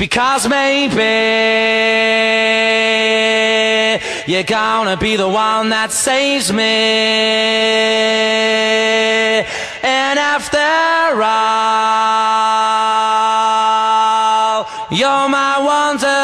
Because maybe you're gonna be the one that saves me. You're my wall.